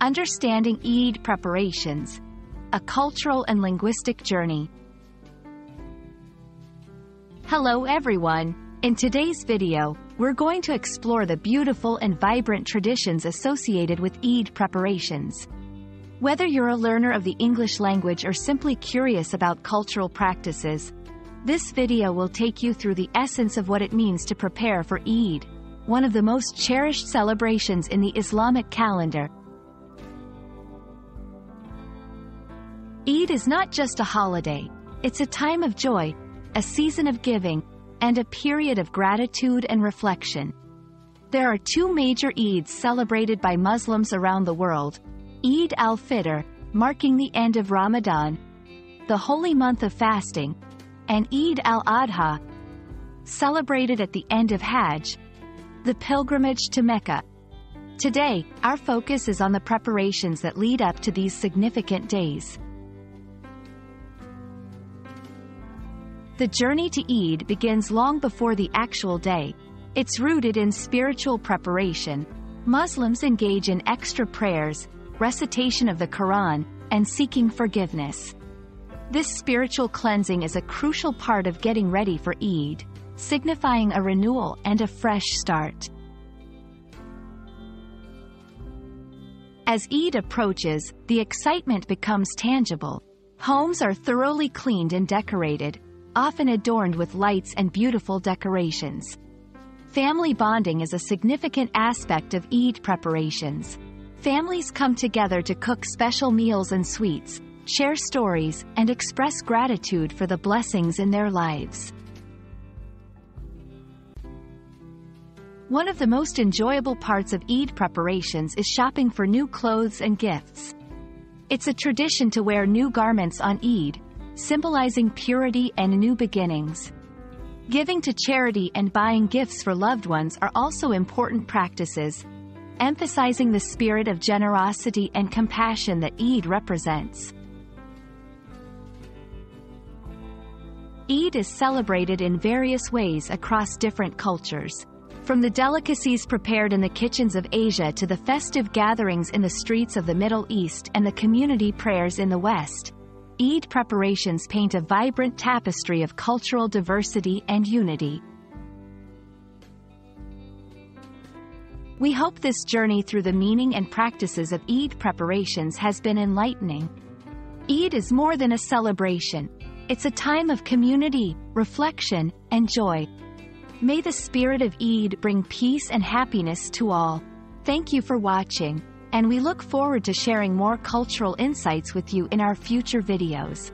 Understanding Eid Preparations, a cultural and linguistic journey. Hello everyone! In today's video, we're going to explore the beautiful and vibrant traditions associated with Eid preparations. Whether you're a learner of the English language or simply curious about cultural practices, this video will take you through the essence of what it means to prepare for Eid, one of the most cherished celebrations in the Islamic calendar. Eid is not just a holiday, it's a time of joy, a season of giving, and a period of gratitude and reflection. There are two major Eids celebrated by Muslims around the world, Eid al-Fitr, marking the end of Ramadan, the holy month of fasting, and Eid al-Adha, celebrated at the end of Hajj, the pilgrimage to Mecca. Today, our focus is on the preparations that lead up to these significant days. The journey to Eid begins long before the actual day. It's rooted in spiritual preparation. Muslims engage in extra prayers, recitation of the Quran, and seeking forgiveness. This spiritual cleansing is a crucial part of getting ready for Eid, signifying a renewal and a fresh start. As Eid approaches, the excitement becomes tangible. Homes are thoroughly cleaned and decorated, often adorned with lights and beautiful decorations. Family bonding is a significant aspect of Eid preparations. Families come together to cook special meals and sweets, share stories, and express gratitude for the blessings in their lives. One of the most enjoyable parts of Eid preparations is shopping for new clothes and gifts. It's a tradition to wear new garments on Eid, symbolizing purity and new beginnings. Giving to charity and buying gifts for loved ones are also important practices, emphasizing the spirit of generosity and compassion that Eid represents. Eid is celebrated in various ways across different cultures. From the delicacies prepared in the kitchens of Asia to the festive gatherings in the streets of the Middle East and the community prayers in the West, Eid preparations paint a vibrant tapestry of cultural diversity and unity. We hope this journey through the meaning and practices of Eid preparations has been enlightening. Eid is more than a celebration. It's a time of community, reflection, and joy. May the spirit of Eid bring peace and happiness to all. Thank you for watching and we look forward to sharing more cultural insights with you in our future videos.